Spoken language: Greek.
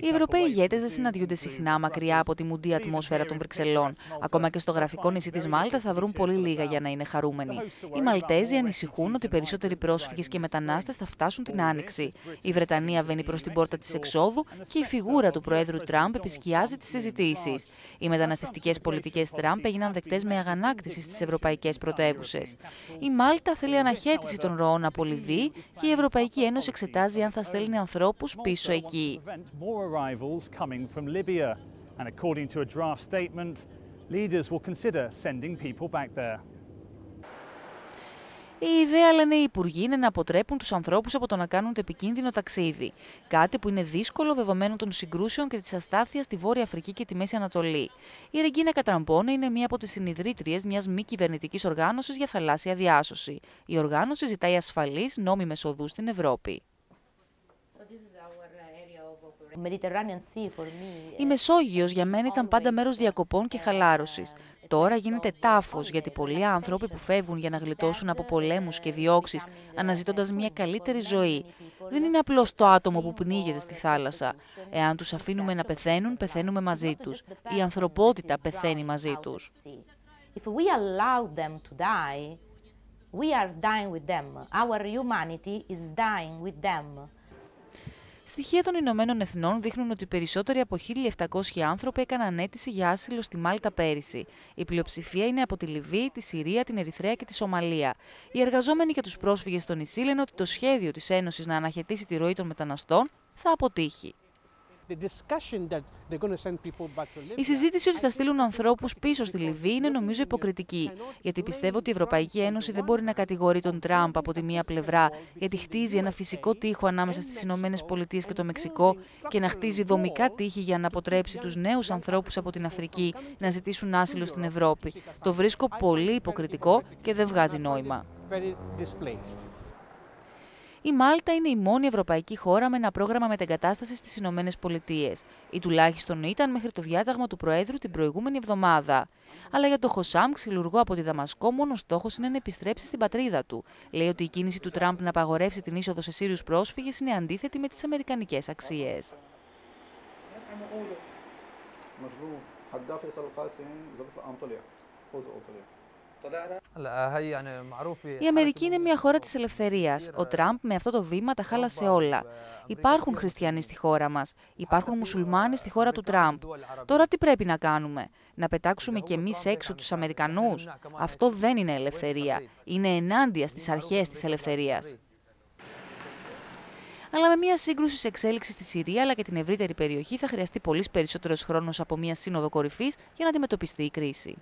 Οι Ευρωπαίοι ηγέτες δεν συναντιούνται συχνά μακριά από τη μουντή ατμόσφαιρα των Βρυξελών. Ακόμα και στο γραφικό νησί της Μάλτα θα βρουν πολύ λίγα για να είναι χαρούμενοι. Οι Μαλτέζοι ανησυχούν ότι περισσότεροι πρόσφυγες και μετανάστες θα φτάσουν την Άνοιξη. Η Βρετανία βαίνει προς την πόρτα της εξόδου και η φιγούρα του Προέδρου Τραμπ επισκιάζει τις συζητήσεις. Οι μεταναστευτικές πολιτικές Τραμπ έγιναν δεκτές με αγανάκτησης στις ευρωπαϊκές πρωτεύουσες. Η Μάλτα θέλει αναχέτηση των ροών από Λιβύη και η Ευρωπαϊκή Ένωση εξετάζει αν θα στέλνει ανθρώπου ανθρώπους πίσω εκεί. Η ιδέα, λένε οι υπουργοί, είναι να αποτρέπουν τους ανθρώπους από το να κάνουν το επικίνδυνο ταξίδι. Κάτι που είναι δύσκολο δεδομένου των συγκρούσεων και της αστάθειας στη Βόρεια Αφρική και τη Μέση Ανατολή. Η Ρεγκίνα Κατραμπόνε είναι μία από τις συνειδρήτριε μιας μη κυβερνητικής οργάνωσης για θαλάσσια διάσωση. Η οργάνωση ζητάει ασφαλείς νόμιμες οδούς στην Ευρώπη. Η Μεσόγειος για μένα ήταν πάντα μέρος διακοπών και χαλάρωσης. Τώρα γίνεται τάφος γιατί πολλοί άνθρωποι που φεύγουν για να γλιτώσουν από πολέμους και διώξεις, αναζητώντας μια καλύτερη ζωή. Δεν είναι απλώς το άτομο που πνίγεται στη θάλασσα. Εάν τους αφήνουμε να πεθαίνουν, πεθαίνουμε μαζί τους. Η ανθρωπότητα πεθαίνει μαζί τους. we are dying with them. Our humanity is dying with them. Στοιχεία των Ηνωμένων Εθνών δείχνουν ότι περισσότεροι από 1.700 άνθρωποι έκαναν αίτηση για άσυλο στη Μάλτα πέρυσι. Η πλειοψηφία είναι από τη Λιβύη, τη Συρία, την Ερυθρέα και τη Σομαλία. Οι εργαζόμενοι και τους πρόσφυγες στο νησί λένε ότι το σχέδιο της Ένωσης να αναχαιτήσει τη ροή των μεταναστών θα αποτύχει. Η συζήτηση ότι θα στείλουν ανθρώπους πίσω στη Λιβύη είναι νομίζω υποκριτική. Γιατί πιστεύω ότι η Ευρωπαϊκή Ένωση δεν μπορεί να κατηγορεί τον Τραμπ από τη μία πλευρά γιατί χτίζει ένα φυσικό τείχο ανάμεσα στις Ηνωμένες Πολιτείες και το Μεξικό και να χτίζει δομικά τείχη για να αποτρέψει τους νέους ανθρώπους από την Αφρική να ζητήσουν άσυλο στην Ευρώπη. Το βρίσκω πολύ υποκριτικό και δεν βγάζει νόημα. Η Μάλτα είναι η μόνη ευρωπαϊκή χώρα με ένα πρόγραμμα μετεγκατάστασης στις Ηνωμένες Πολιτείες, ή τουλάχιστον ήταν μέχρι το διάταγμα του Προέδρου την προηγούμενη εβδομάδα. Αλλά για το Χωσάμ, ξυλουργό από τη Δαμασκό, μόνος στόχος είναι να επιστρέψει στην πατρίδα του. Λέει ότι η κίνηση του Τραμπ να απαγορεύσει την είσοδο σε Σύριους πρόσφυγες είναι αντίθετη με τις αμερικανικές αξίες. Η Αμερική είναι μια χώρα της ελευθερίας. Ο Τραμπ με αυτό το βήμα τα χάλασε όλα. Υπάρχουν χριστιανοί στη χώρα μας. Υπάρχουν μουσουλμάνοι στη χώρα του Τραμπ. Τώρα τι πρέπει να κάνουμε; Να πετάξουμε κι εμείς έξω τους Αμερικανούς. Αυτό δεν είναι ελευθερία. Είναι ενάντια στις αρχές της ελευθερίας. Αλλά με μια σύγκρουση σε εξέλιξη στη Συρία αλλά και την ευρύτερη περιοχή θα χρειαστεί πολύς περισσότερος χρόνος από μια σύνοδο κορυφής για να αντιμετωπιστεί η κρίση.